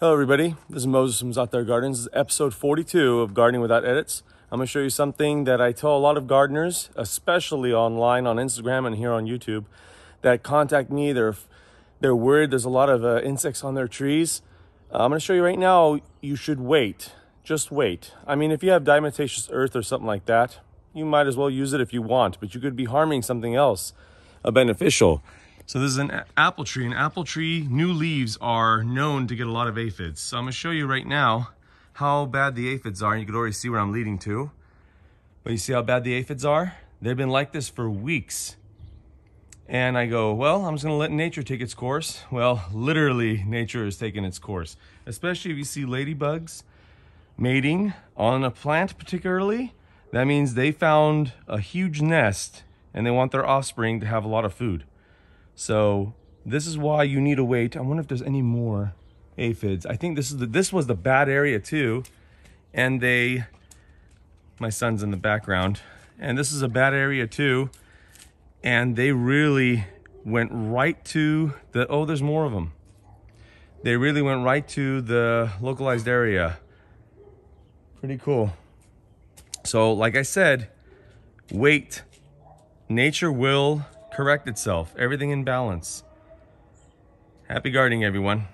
Hello, everybody. This is Moses from Zaatar Gardens. This is episode 42 of Gardening Without Edits. I'm going to show you something that I tell a lot of gardeners, especially online on Instagram and here on YouTube, that contact me. They're they're worried. There's a lot of uh, insects on their trees. Uh, I'm going to show you right now. You should wait. Just wait. I mean, if you have diatomaceous earth or something like that, you might as well use it if you want, but you could be harming something else a beneficial. So this is an apple tree. An apple tree, new leaves are known to get a lot of aphids. So I'm gonna show you right now how bad the aphids are. And You can already see where I'm leading to. But you see how bad the aphids are? They've been like this for weeks. And I go, well, I'm just gonna let nature take its course. Well, literally nature is taking its course. Especially if you see ladybugs mating on a plant particularly, that means they found a huge nest and they want their offspring to have a lot of food. So this is why you need to wait. I wonder if there's any more aphids. I think this is the, this was the bad area too. And they, my son's in the background, and this is a bad area too. And they really went right to the, oh, there's more of them. They really went right to the localized area. Pretty cool. So like I said, wait. Nature will correct itself. Everything in balance. Happy gardening, everyone.